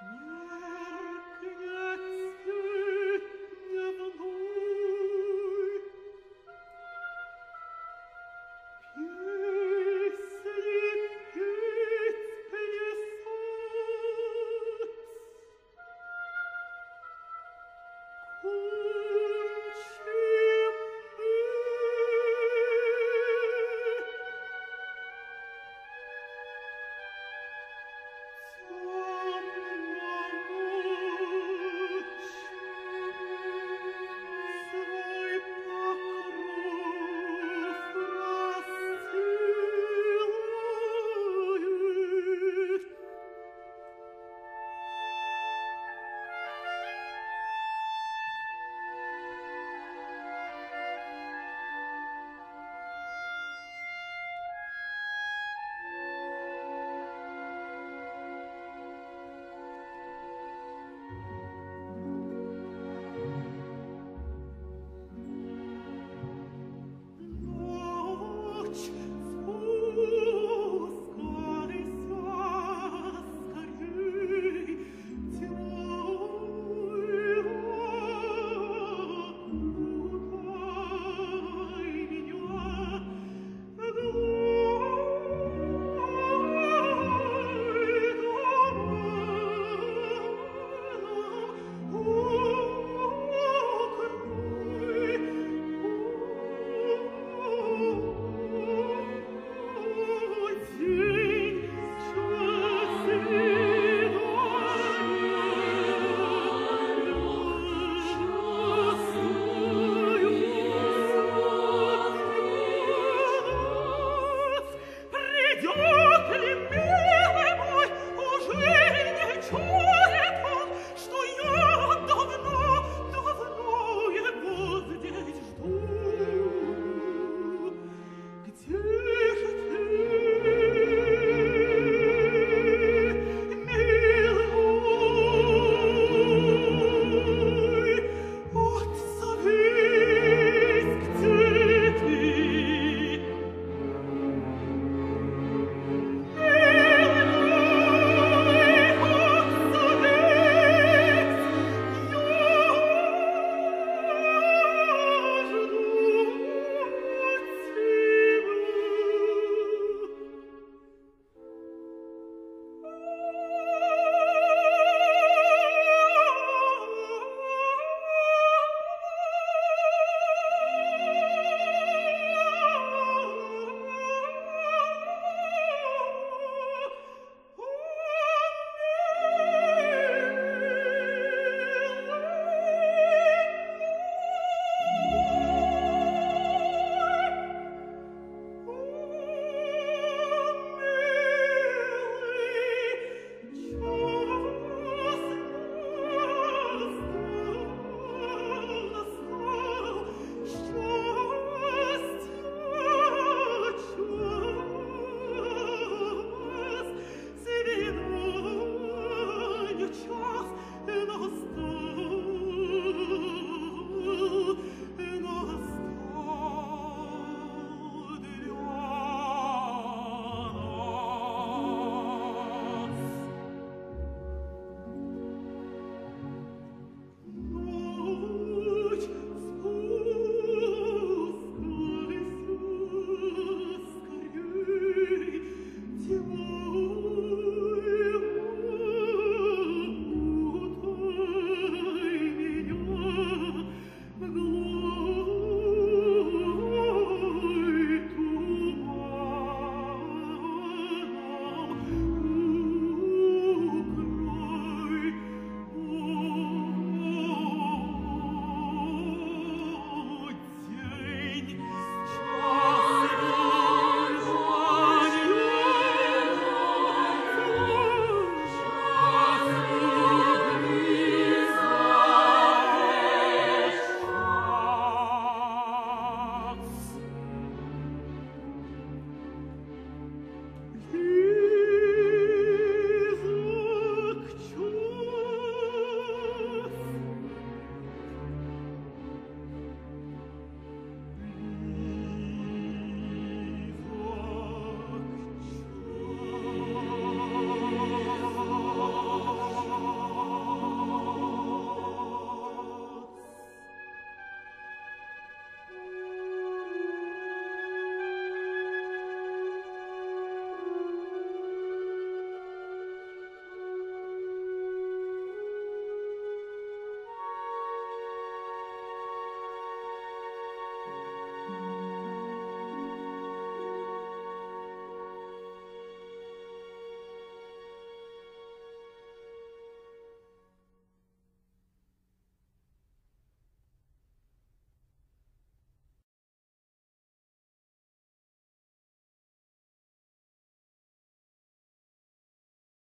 Yeah. church